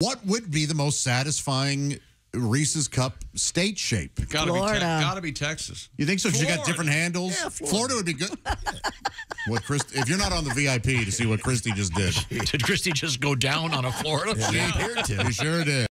What would be the most satisfying Reese's Cup state shape? Gotta be, Florida. te- gotta be Texas. You think so? you got different handles. Yeah, Florida. would be good. what Kristi, If you're not on the VIP to see what Kristi just did, Did Kristi just go down on a Florida? she sure did.